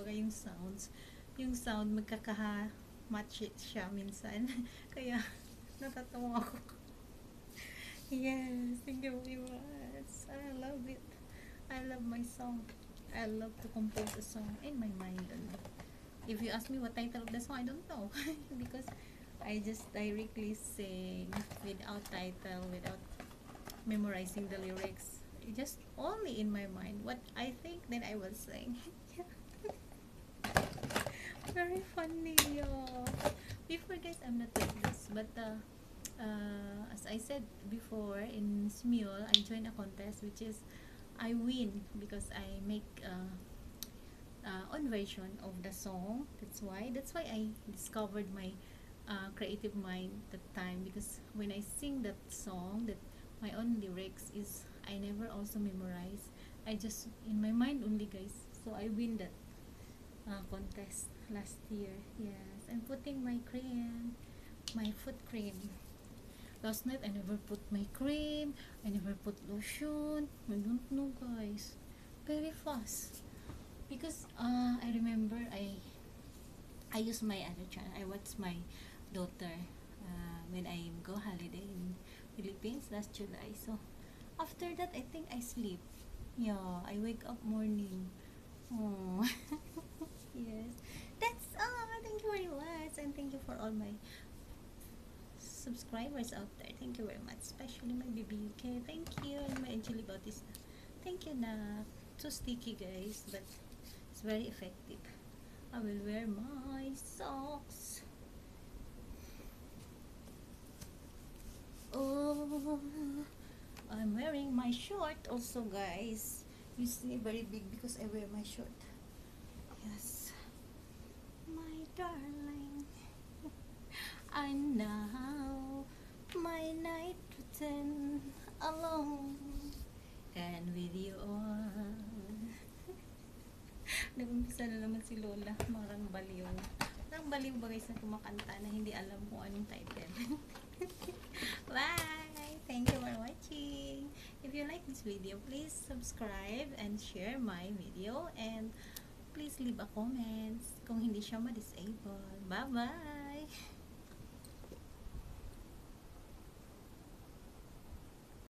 kumbaga yung sounds, yung sound magkakaha-match siya minsan. Kaya, natatawa ako. yes, thank you very much. I love it. I love my song. I love to compose a song in my mind. Ano. If you ask me what title of the song, I don't know. Because I just directly sing without title, without memorizing the lyrics. Just only in my mind. What I think, then I will sing. Before guys, I'm not like this. But uh, uh, as I said before, in Smule, I joined a contest which is I win because I make uh, uh, own version of the song. That's why. That's why I discovered my uh, creative mind that time because when I sing that song, that my own lyrics is I never also memorize. I just in my mind only, guys. So I win that uh, contest last year. Yes, I'm putting my cream, my foot cream. Last night I never put my cream. I never put lotion. I don't know, guys. Very fast because uh, I remember I I use my other channel. I watch my daughter uh, when I go holiday in Philippines last July. So after that, I think I sleep. Yeah, I wake up morning. Oh, all my subscribers out there. Thank you very much, especially my BBK. Thank you, and my Angelic Bautista. Thank you, na. Too sticky, guys, but it's very effective. I will wear my socks. Oh, I'm wearing my short also, guys. You see, very big because I wear my short. Yes, my darling. I now my night routine alone and with you all. Nag-umpisa na naman si Lola. Marang baliw. Marang baliw ba guys na kumakanta na hindi alam kung anong title. Bye! Thank you for watching. If you like this video, please subscribe and share my video and please leave a comment kung hindi siya ma-disable. Bye-bye!